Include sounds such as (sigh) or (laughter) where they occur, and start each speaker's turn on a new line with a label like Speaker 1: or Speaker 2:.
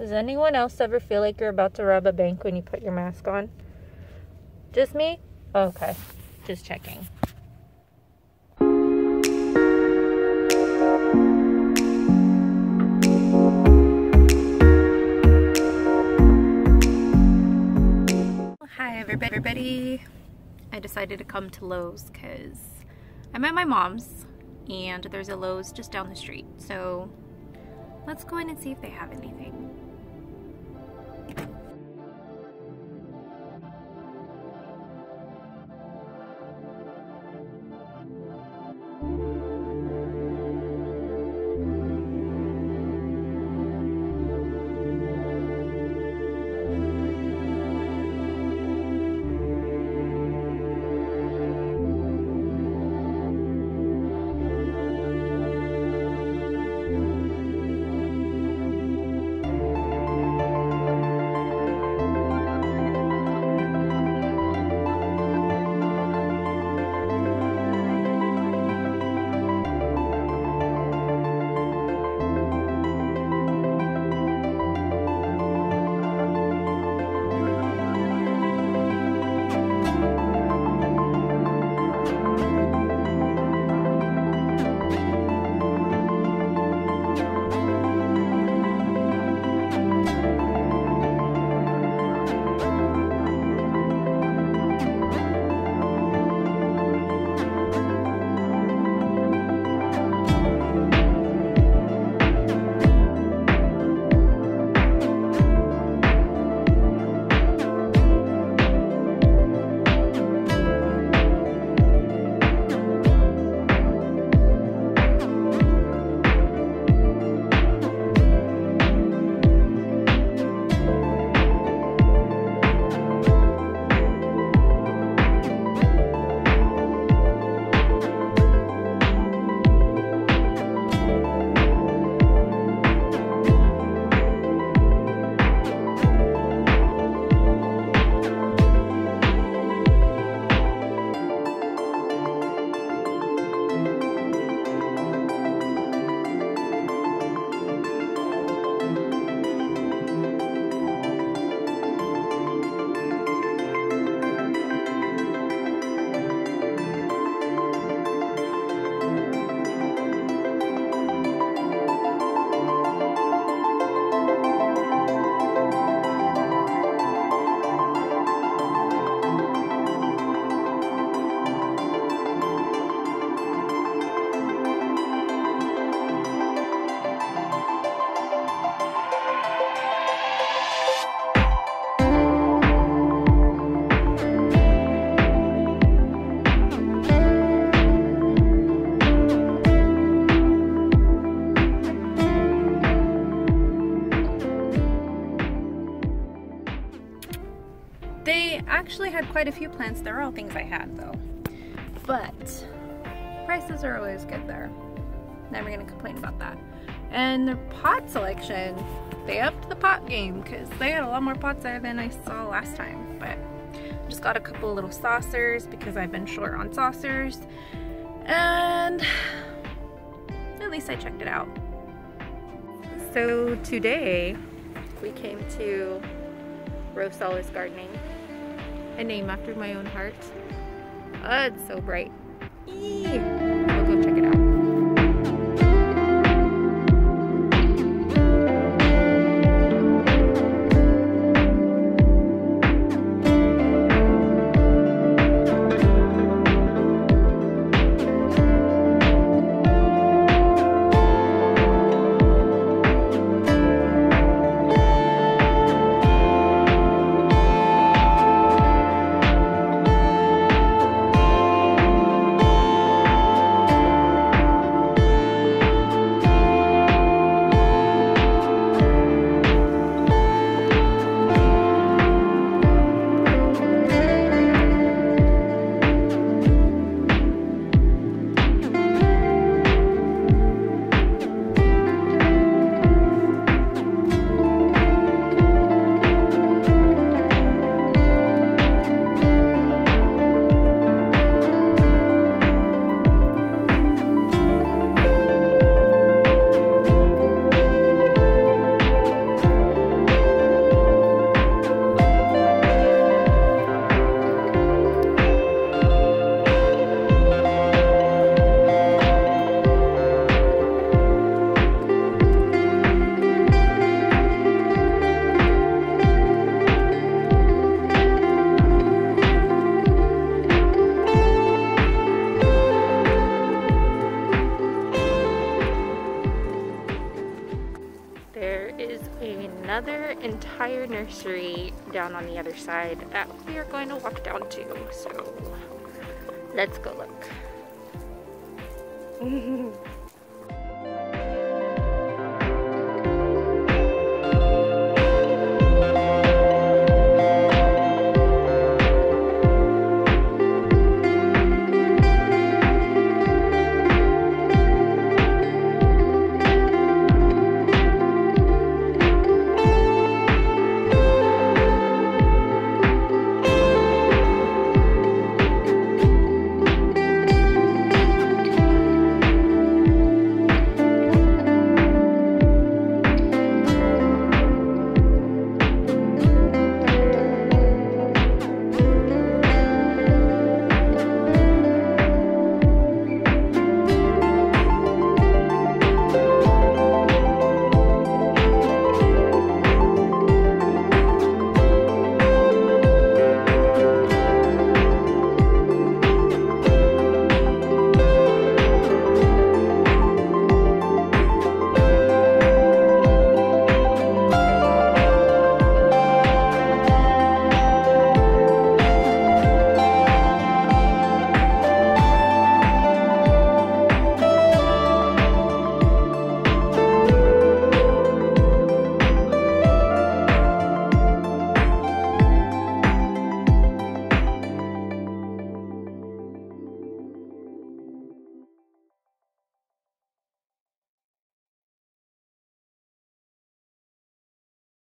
Speaker 1: Does anyone else ever feel like you're about to rob a bank when you put your mask on? Just me? Okay. Just checking. Hi everybody. I decided to come to Lowe's because I'm at my mom's and there's a Lowe's just down the street. So let's go in and see if they have anything. Actually had quite a few plants. They're all things I had though. But prices are always good there. Never gonna complain about that. And the pot selection, they upped the pot game because they had a lot more pots there than I saw last time. But just got a couple little saucers because I've been short on saucers. And at least I checked it out. So today we came to Rose Solace Gardening, a name after my own heart. Oh, it's so bright. Eee. Go check it out. Another entire nursery down on the other side that we are going to walk down to. So let's go look. (laughs)